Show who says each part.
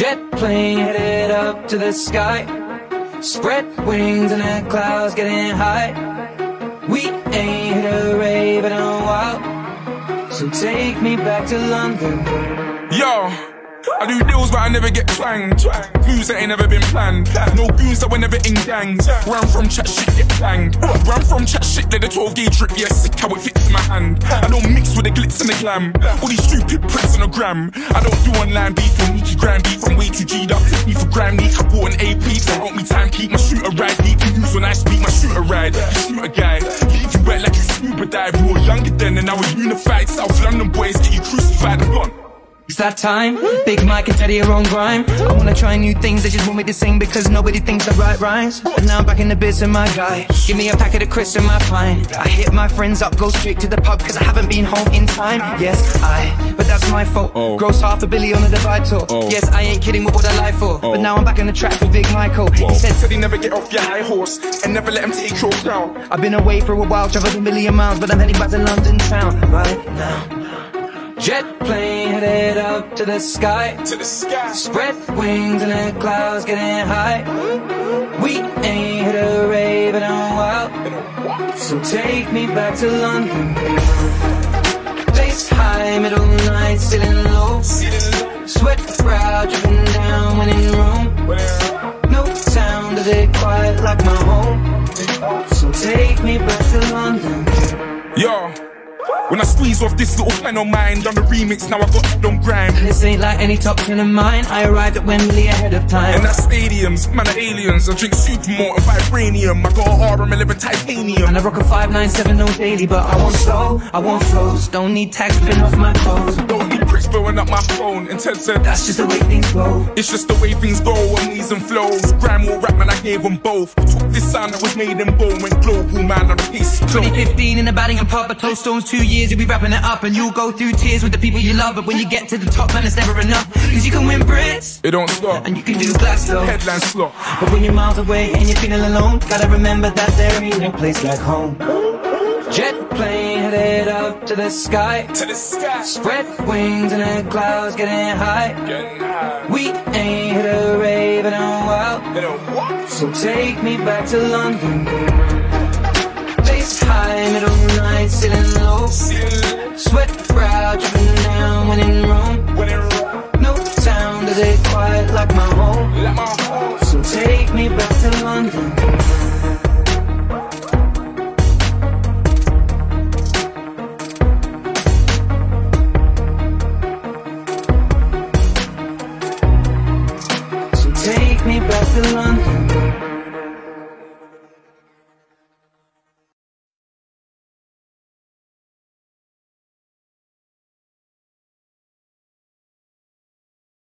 Speaker 1: Jet plane headed up to the sky. Spread wings and the clouds getting high. We ain't hit a rave in a while. So take me back to London.
Speaker 2: Yo. I do deals, but I never get twanged. Moves that ain't never been planned. No goons that were never in gangs. Run from chat shit, get banged. Run from chat shit, let the 12 gauge drip, yeah, sick how it fits in my hand. I don't mix with the glitz and the glam. All these stupid pricks on the gram. I don't do online beef neeky Grand beef. I'm way too G'd up. Me for gram leak. I bought an AP to help me time keep my shooter ride. Deep use when I speak my shooter ride. Shooter guy. Leave you wet like you scuba dive. You were younger then and I was unified. South London boys get you crucified. I'm gone.
Speaker 1: It's that time, Big Mike and Teddy are on grime I wanna try new things, they just want me to sing Because nobody thinks I write rhymes But now I'm back in the biz and my guy Give me a packet of crisps and my pine I hit my friends up, go straight to the pub Cause I haven't been home in time Yes, I, but that's my fault
Speaker 2: Oh.
Speaker 1: Gross half a billion on the divide tour
Speaker 2: Oh.
Speaker 1: Yes, I ain't kidding, what would I lie for?
Speaker 2: Oh.
Speaker 1: But now I'm back on the track with Big Michael He said,
Speaker 2: he never get off your high horse and never let him take your crown.
Speaker 1: I've been away for a while, traveled a million miles, but I'm heading back to London town right now. Jet plane headed up to the sky.
Speaker 2: To the sky.
Speaker 1: Spread wings and the clouds getting high. We ain't hit a rave in a while, so take me back to London. Face high, middle night, sitting low. Sweat brow dripping down when in room. No sound does it quiet like my home. So take me back to London.
Speaker 2: Yo. When I squeeze off this little pen on mine, done the remix, now I got it on grind.
Speaker 1: This ain't like any top ten of mine. I arrived at Wembley ahead of time.
Speaker 2: And that's stadiums, man are aliens. I drink Supermalt and Vibranium. I got RM11 titanium.
Speaker 1: And I rock a 597 no daily, but I want slow, I want flows. Don't need tax ripping off my clothes.
Speaker 2: Don't need pricks blowing up my phone. And Ted said,
Speaker 1: That's just the way things go.
Speaker 2: it's just the way things go on these and flows. Grime or rap, man, I gave them both. Took this sound that was made in bone, went global, man, piece.
Speaker 1: 2015 in the batting and pub, I toast Stones two years, you'll be wrapping it up, and you'll go through tears with the people you love. But when you get to the top, man, it's never enough. Cause you can win Brits,
Speaker 2: It don't stop.
Speaker 1: and you can do Glasto.
Speaker 2: Headline slot.
Speaker 1: But when you're miles away and you're feeling alone, gotta remember that there ain't no place like home. Jet plane headed up to the sky.
Speaker 2: To the sky.
Speaker 1: Spread wings and the clouds getting high.
Speaker 2: Getting high.
Speaker 1: We ain't hit a rave in a while,
Speaker 2: know what?
Speaker 1: so take me back to London. High, middle night, sitting low. Sweat brow dripping down when in Rome. No sound does it quiet like my home. So take me back to London. So take me back to London.